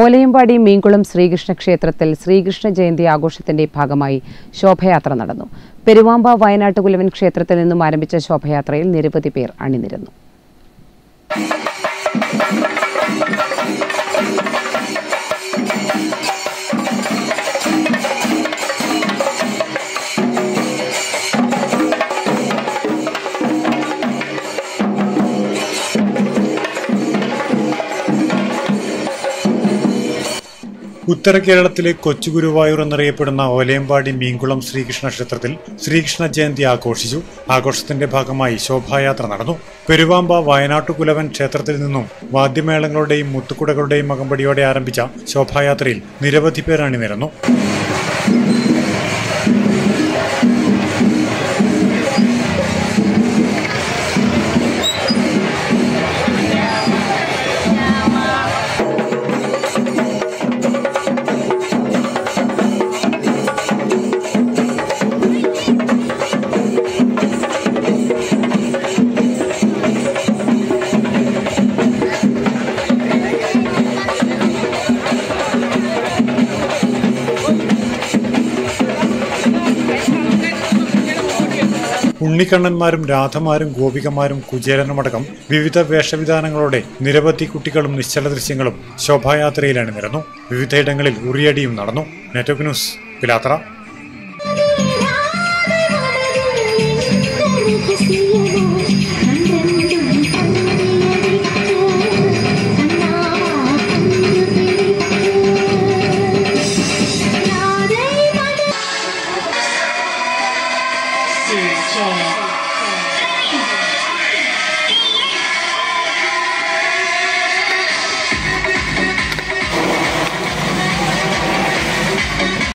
ഓലയമ്പാടി മീൻകുളം ശ്രീകൃഷ്ണ ക്ഷേത്രത്തിൽ ശ്രീകൃഷ്ണ ജയന്തി ആഘോഷത്തിന്റെ ഭാഗമായി ശോഭയാത്ര നടന്നു. പെരുവാമ്പ വയനാട്ടുകുലവൻ ക്ഷേത്രത്തിൽ നിന്നും ആരംഭിച്ച ശോഭയാത്രയിൽ നിരവധി പേർ അണിനിരന്നു. ഉത്തര കേരളത്തിലെ കൊച്ചുഗുരുവായൂർ എന്നറിയപ്പെടുന്ന ഓലയമ്പാടി മീൻകുളം ശ്രീകൃഷ്ണ ക്ഷേത്രത്തിൽ ശ്രീകൃഷ്ണ ജയന്തി ആഘോഷിച്ചു. ആഘോഷത്തിന്റെ ഭാഗമായി ശോഭായാത്ര നടന്നു. പെരുവാമ്പ വയനാട്ടുകുലവൻ ക്ഷേത്രത്തിൽ നിന്നും വാദ്യമേളങ്ങളുടെയും മുത്തുക്കുടകളുടെയും അകമ്പടിയോടെ ആരംഭിച്ച ശോഭായാത്രയിൽ നിരവധി പേർ അണിനിരന്നു. ഉണ്ണിക്കണ്ണന്മാരും രാധമാരും ഗോപികമാരും കുചേലനുമടക്കം വിവിധ വേഷവിധാനങ്ങളോടെ നിരവധി കുട്ടികളും നിശ്ചല ദൃശ്യങ്ങളും ശോഭായാത്രയിൽ അണിനിരന്നു വിവിധയിടങ്ങളിൽ ഉറിയടിയും നടന്നു. നെറ്റ്വർക്ക് ന്യൂസ് പിലാത്ര 只做